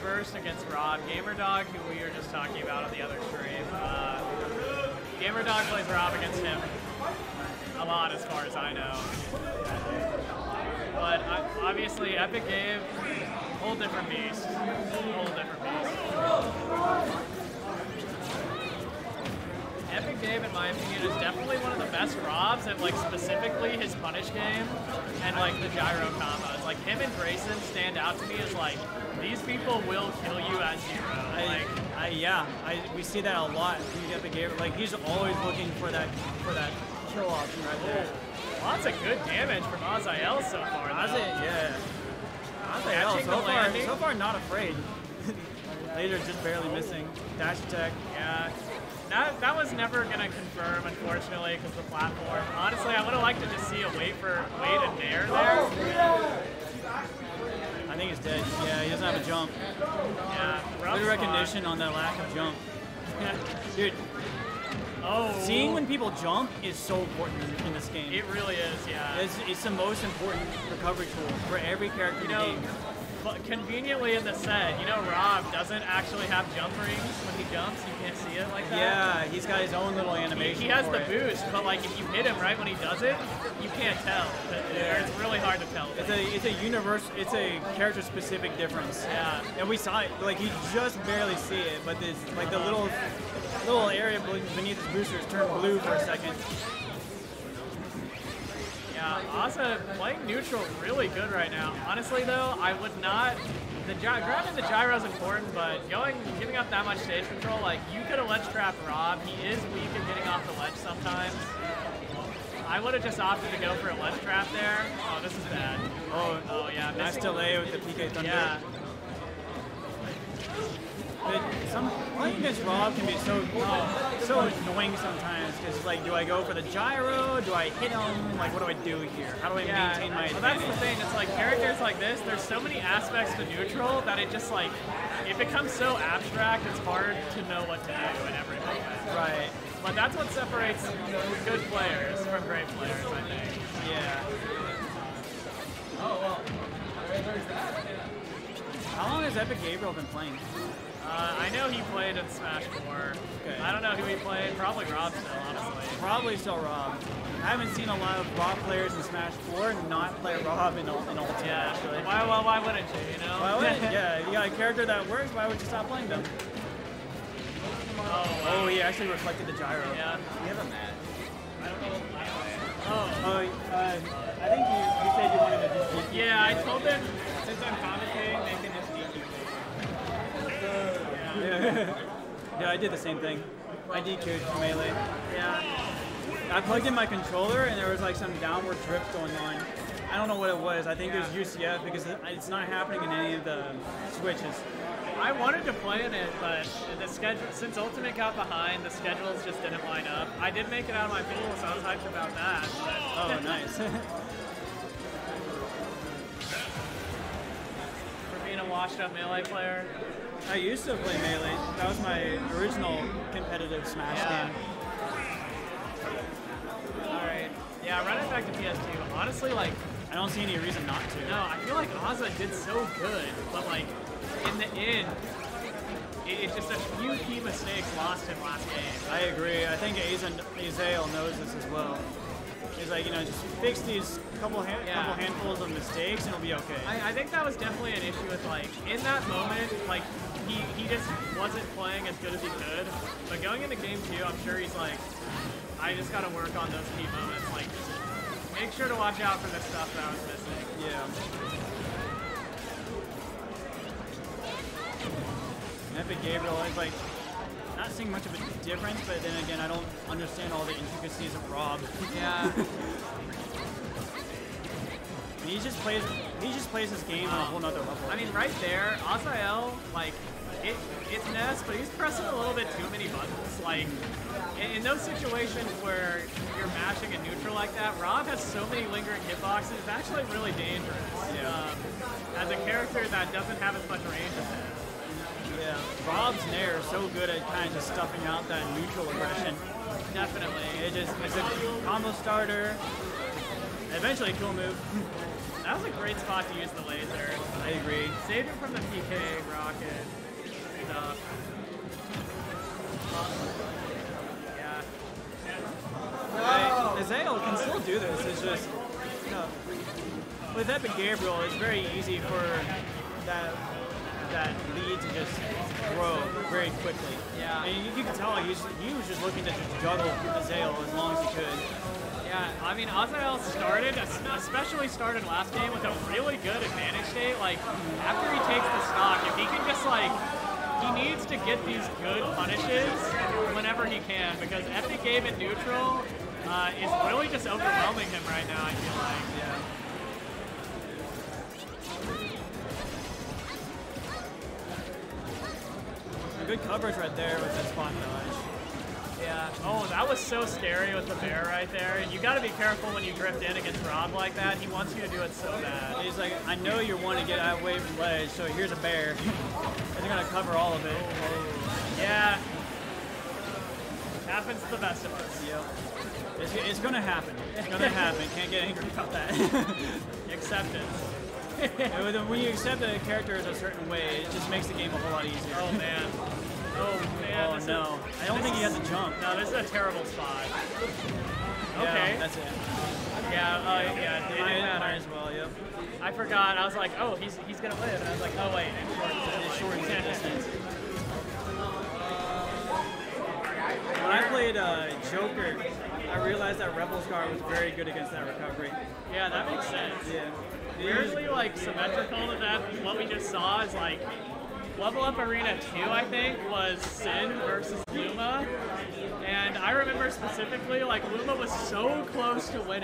first against Rob. Gamerdog, who we were just talking about on the other stream. Uh, Gamerdog plays Rob against him a lot, as far as I know. But I, obviously, Epic Gabe, whole different beast. Whole different beast. Epic Gabe, in my opinion, is definitely one of the best Robs and like specifically his punish game and like the gyro combos. Like him and Grayson stand out to me as like these people will kill you at zero. I, Like I, yeah, I, we see that a lot Epic Gamer. Like he's always looking for that for that kill option right there. lots of good damage from Azael so far. It, yeah. Catching So far, so far, not afraid. Laser's just barely missing. Dash attack. Yeah. That, that was never going to confirm, unfortunately, because the platform. Honestly, I would have liked to just see a wait for wait and nair there. I think he's dead. Yeah, he doesn't have a jump. Yeah, Good recognition on that lack of jump. Dude, Oh, seeing when people jump is so important in, in this game. it really is. Yeah. It's, it's the most important recovery tool for every character You in know, the game. But conveniently in the set, you know, Rob doesn't actually have jump rings when he jumps. You can't see it like that. Yeah, he's got his own little animation. he has for the it. boost, but like if you hit him right when he does it, you can't tell. Yeah. It's really hard to tell. It's a it's a universe. It's a character specific difference. Yeah. And we saw it. Like you just barely see it, but this like the little little area beneath his boosters turned blue for a second. Yeah, Asa playing neutral really good right now. Honestly though, I would not. The gy- grabbing the gyro is important, but going giving up that much stage control, like you could have ledge trap Rob. He is weak at getting off the ledge sometimes. I would have just opted to go for a ledge trap there. Oh, this is bad. Oh, Oh yeah, nice delay with the PK Thunder. Yeah, But some playing against Rob can be so oh, so annoying sometimes because like, do I go for the gyro? Do I hit him? Like, what do I do here? How do I yeah. maintain my Well, that's the thing. It's like characters like this. There's so many aspects to neutral that it just like it becomes so abstract. It's hard to know what to do in every moment. Right. But that's what separates good players from great players, I think. Yeah. Oh well. How long has Epic Gabriel been playing? Uh, I know he played in Smash 4. Okay. I don't know who he played. Probably Rob still, honestly. Probably still Rob. I haven't seen a lot of Rob players in Smash 4 not play Rob in, in Ultimate, Yeah. actually. Why, why, why wouldn't you, you know? Why would Yeah, you got a character that works, why would you stop playing them? oh, Oh, he actually reflected the gyro. yeah. You have a mat. Oh. Oh, uh, I think you, you said you wanted to just DQ. Yeah, I told them since I'm commentating, they can just DQ. Yeah. yeah, I did the same thing. I DQ'd from melee. Yeah. I plugged in my controller and there was like some downward drift going on. I don't know what it was. I think it was UCF because it's not happening in any of the switches. I wanted to play in it, but the schedule since Ultimate got behind, the schedules just didn't line up. I did make it out of my pool, so I was hyped about that. But Oh, nice. a washed-up melee player, I used to play melee. That was my original competitive Smash Yeah. game. all right. Yeah, running back to PS2. Honestly, like, I don't see any reason not to. no, I feel like Ozza did so good, but like, in the end, it, it's just a few key mistakes lost him last game. I agree. I think Azael knows this as well. He's like, you know, just fix these couple hand, Yeah. couple handfuls of mistakes and it'll be okay. I, I think that was definitely an issue with like in that moment, like he he just wasn't playing as good as he could. But going into game two, I'm sure he's like, I just got to work on those key moments. Like, make sure to watch out for the stuff that I was missing. Yeah. Epic Gabriel is like not seeing much of a difference, but then again, I don't understand all the intricacies of Rob. Yeah. he just plays he just plays his game on a whole nother level. I mean, right there, Azael, like, it, it's Ness, but he's pressing a little bit too many buttons. Like, in, in those situations where you're mashing a neutral like that, Rob has so many lingering hitboxes. It's actually really dangerous. Yeah. Um, as a character that doesn't have as much range as. Yeah, Rob's Nair is so good at kind of stuffing out that neutral aggression. Definitely. It just it's a combo starter. Eventually, a cool move. that was a great spot to use the laser. I agree. Saved him from the PK rocket stuff. Yeah. Right. Can still do this. It's just, you know, with Epic Gabriel, it's very easy for that that lead to just grow very quickly. Yeah. And you, you can tell he's, he was just looking to just juggle Azael as long as he could. Yeah, I mean, Azael started, especially started last game with a really good advantage state. Like, after he takes the stock, if he can just, like, he needs to get these good punishes whenever he can, because Epic Gabe in neutral uh, is really just overwhelming him right now, I feel like. Yeah. Good coverage right there with that spot dodge. Yeah. Oh, that was so scary with the bear right there. You got to be careful when you drift in against Rob like that. He wants you to do it so bad. He's like, I know you want to get away from ledge, so here's a bear. and they're gonna cover all of it. Yeah. Happens to the best of us. Yep. It's, it's gonna happen. It's gonna happen. Can't get angry about that. Acceptance. When- you accept a character is a certain way, it just makes the game a whole lot easier. Oh man. Oh man. Oh, no. I don't think he has a jump. No, this is a terrible spot. Yeah, Okay. that's it. Yeah. Uh, yeah. It didn't Might, matter. might as well, yep. I forgot. I was like, oh, he's he's gonna live, and I was like, oh wait, it shortens it. It like, shortens the 10 distance. When I played uh, Joker, I realized that Rebel's Guard was very good against that recovery. Yeah, that makes sense. Yeah. Weirdly, like symmetrical to that, what we just saw is like Level Up Arena 2, I think, was Sin versus Luma. And I remember specifically, like, Luma was so close to winning.